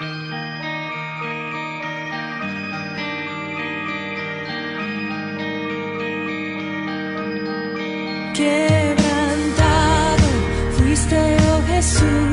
Quebrantado fuiste, oh Jesús,